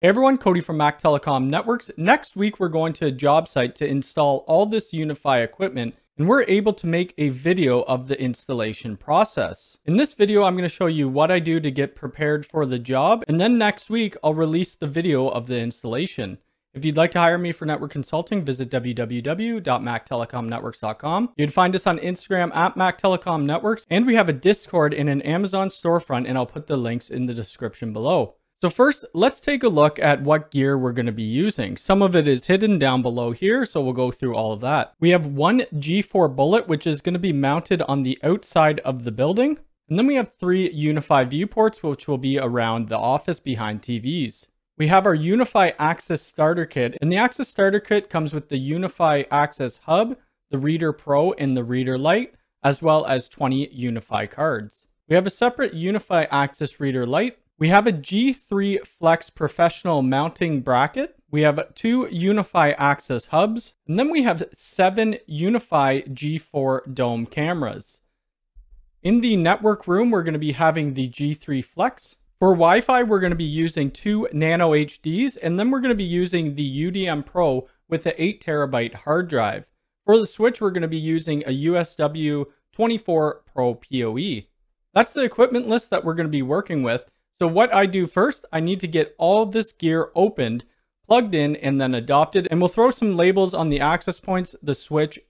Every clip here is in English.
Hey everyone, Cody from Mac Telecom Networks. Next week, we're going to a job site to install all this UniFi equipment, and we're able to make a video of the installation process. In this video, I'm going to show you what I do to get prepared for the job, and then next week, I'll release the video of the installation. If you'd like to hire me for network consulting, visit www.mactelecomnetworks.com. You'd find us on Instagram at MacTelecomNetworks, and we have a Discord in an Amazon storefront, and I'll put the links in the description below. So first, let's take a look at what gear we're going to be using. Some of it is hidden down below here, so we'll go through all of that. We have one G4 bullet, which is going to be mounted on the outside of the building. And then we have three UniFi viewports, which will be around the office behind TVs. We have our UniFi Access Starter Kit, and the Access Starter Kit comes with the UniFi Access Hub, the Reader Pro, and the Reader Lite, as well as 20 UniFi cards. We have a separate UniFi Access Reader Lite, we have a G3 Flex professional mounting bracket. We have two UniFi access hubs, and then we have seven UniFi G4 dome cameras. In the network room, we're going to be having the G3 Flex. For Wi-Fi, we're going to be using two Nano HDs, and then we're going to be using the UDM Pro with the 8 terabyte hard drive. For the switch, we're going to be using a USW 24 Pro PoE. That's the equipment list that we're going to be working with. So what I do first, I need to get all this gear opened, plugged in, and then adopted. And we'll throw some labels on the access points, the switch,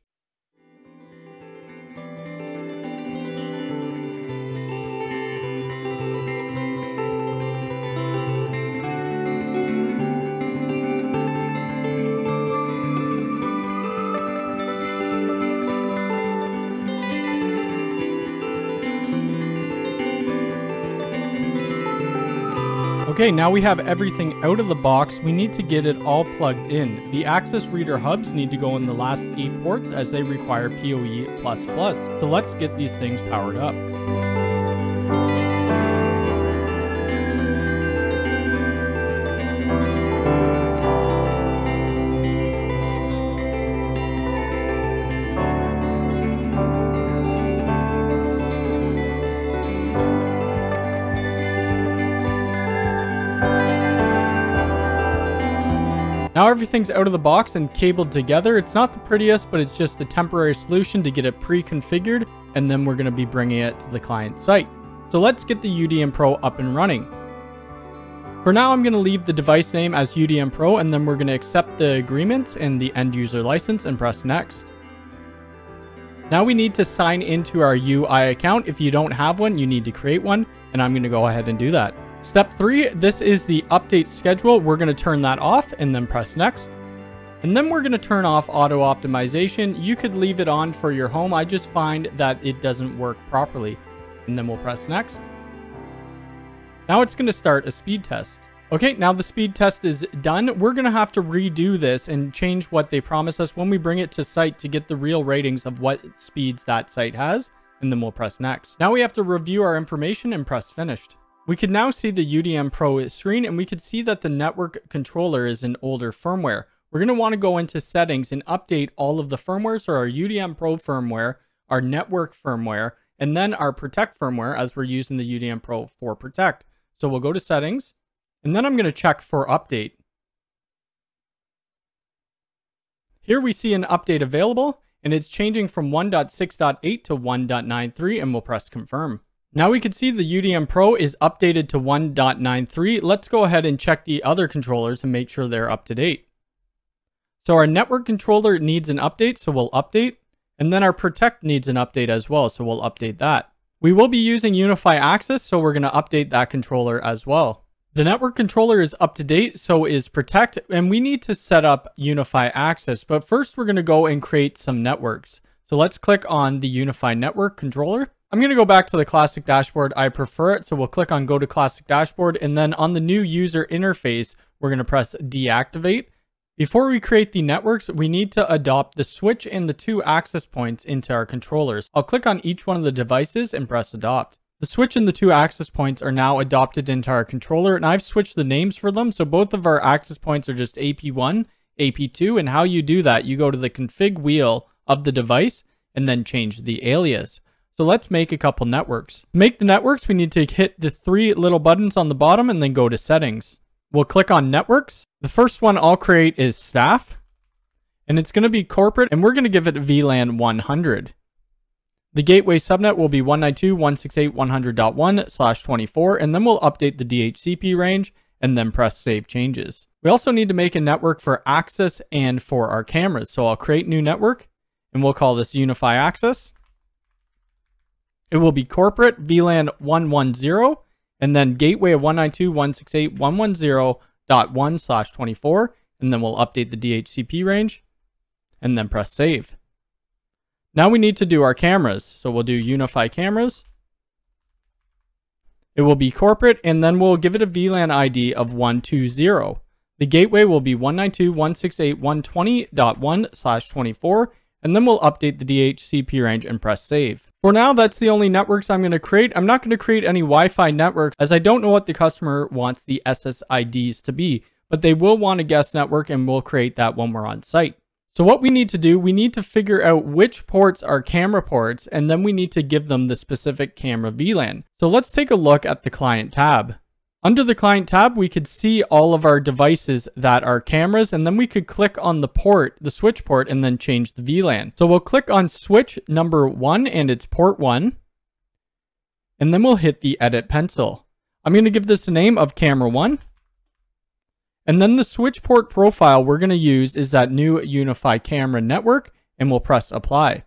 Okay, now we have everything out of the box. We need to get it all plugged in. The access reader hubs need to go in the last eight ports as they require PoE++. So let's get these things powered up. Now everything's out of the box and cabled together. It's not the prettiest, but it's just the temporary solution to get it pre-configured, and then we're going to be bringing it to the client site. So let's get the UDM Pro up and running. For now, I'm going to leave the device name as UDM Pro, and then we're going to accept the agreements and the end user license and press next. Now we need to sign into our UI account. If you don't have one, you need to create one, and I'm going to go ahead and do that. Step three, this is the update schedule. We're going to turn that off and then press next. And then we're going to turn off auto optimization. You could leave it on for your home. I just find that it doesn't work properly. And then we'll press next. Now it's going to start a speed test. Okay, now the speed test is done. We're going to have to redo this and change what they promise us when we bring it to site to get the real ratings of what speeds that site has. And then we'll press next. Now we have to review our information and press finished. We can now see the UDM Pro screen and we can see that the network controller is an older firmware. We're going to want to go into settings and update all of the firmware. So our UDM Pro firmware, our network firmware, and then our Protect firmware as we're using the UDM Pro for Protect. So we'll go to settings and then I'm going to check for update. Here we see an update available and it's changing from 1.6.8 to 1.93 and we'll press confirm. Now we can see the UDM Pro is updated to 1.93. Let's go ahead and check the other controllers and make sure they're up to date. So our network controller needs an update, so we'll update. And then our Protect needs an update as well, so we'll update that. We will be using UniFi Access, so we're going to update that controller as well. The network controller is up to date, so is Protect, and we need to set up UniFi Access. But first, we're going to go and create some networks. So let's click on the UniFi Network controller. I'm going to go back to the classic dashboard. I prefer it. So we'll click on go to classic dashboard. And then on the new user interface, we're going to press deactivate. Before we create the networks, we need to adopt the switch and the two access points into our controllers. I'll click on each one of the devices and press adopt. The switch and the two access points are now adopted into our controller and I've switched the names for them. So both of our access points are just AP1, AP2. And how you do that, you go to the config wheel of the device and then change the alias. So let's make a couple networks. To make the networks, we need to hit the three little buttons on the bottom and then go to settings. We'll click on networks. The first one I'll create is staff. And it's going to be corporate, and we're going to give it VLAN 100. The gateway subnet will be 192.168.100.1 slash 24, and then we'll update the DHCP range and then press save changes. We also need to make a network for access and for our cameras. So I'll create new network and we'll call this UniFi Access. It will be corporate VLAN 110 and then gateway of 192.168.110.1 slash 24. And then we'll update the DHCP range and then press save. Now we need to do our cameras. So we'll do UniFi cameras. It will be corporate and then we'll give it a VLAN ID of 120. The gateway will be 192.168.120.1 slash 24 and then we'll update the DHCP range and press save. For now, that's the only networks I'm going to create. I'm not going to create any Wi-Fi networks as I don't know what the customer wants the SSIDs to be, but they will want a guest network and we'll create that when we're on site. So what we need to do, we need to figure out which ports are camera ports, and then we need to give them the specific camera VLAN. So let's take a look at the client tab. Under the client tab, we could see all of our devices that are cameras, and then we could click on the port, the switch port, and then change the VLAN. So we'll click on switch number one, and it's port one. And then we'll hit the edit pencil. I'm going to give this a name of camera one. And then the switch port profile we're going to use is that new UniFi camera network and we'll press apply.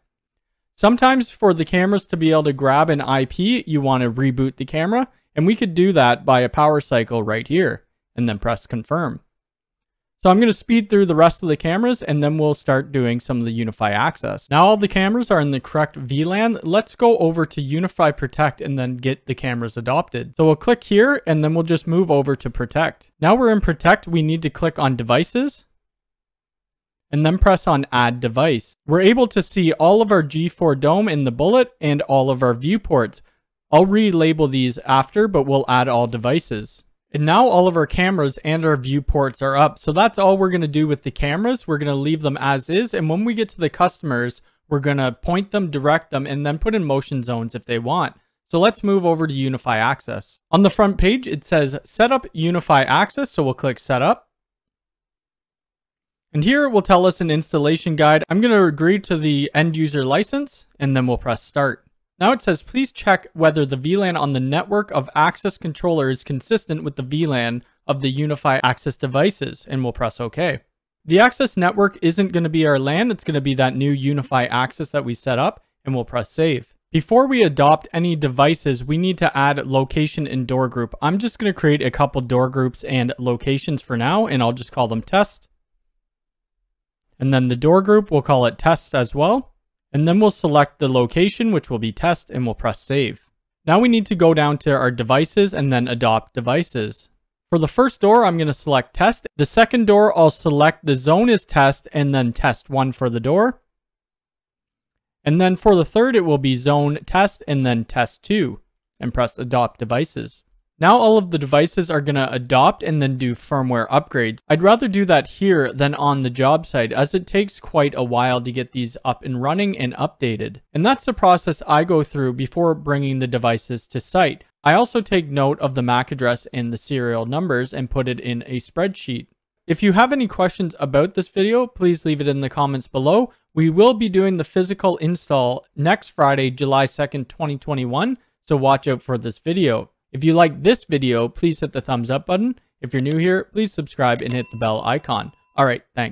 Sometimes for the cameras to be able to grab an IP, you want to reboot the camera and we could do that by a power cycle right here and then press confirm. So I'm going to speed through the rest of the cameras and then we'll start doing some of the UniFi access. Now all the cameras are in the correct VLAN. Let's go over to UniFi Protect and then get the cameras adopted. So we'll click here and then we'll just move over to Protect. Now we're in Protect, we need to click on Devices and then press on Add Device. We're able to see all of our G4 Dome in the bullet and all of our viewports. I'll relabel these after, but we'll add all devices. And now all of our cameras and our viewports are up. So that's all we're going to do with the cameras. We're going to leave them as is. And when we get to the customers, we're going to point them, direct them, and then put in motion zones if they want. So let's move over to UniFi Access. On the front page, it says Set up UniFi Access. So we'll click Setup. And here it will tell us an installation guide. I'm going to agree to the end user license, and then we'll press Start. Now it says, please check whether the VLAN on the network of access controller is consistent with the VLAN of the UniFi access devices, and we'll press OK. The access network isn't going to be our LAN, it's going to be that new UniFi access that we set up, and we'll press save. Before we adopt any devices, we need to add location and door group. I'm just going to create a couple door groups and locations for now, and I'll just call them test. And then the door group, we'll call it test as well. And then we'll select the location, which will be test, and we'll press save. Now we need to go down to our devices and then adopt devices. For the first door, I'm going to select test. The second door, I'll select the zone is test and then test one for the door. And then for the third, it will be zone test and then test two and press adopt devices. Now all of the devices are going to adopt and then do firmware upgrades. I'd rather do that here than on the job site as it takes quite a while to get these up and running and updated. And that's the process I go through before bringing the devices to site. I also take note of the MAC address and the serial numbers and put it in a spreadsheet. If you have any questions about this video, please leave it in the comments below. We will be doing the physical install next Friday, July 2nd, 2021, so watch out for this video. If you like this video, please hit the thumbs up button. If you're new here, please subscribe and hit the bell icon. All right, thanks.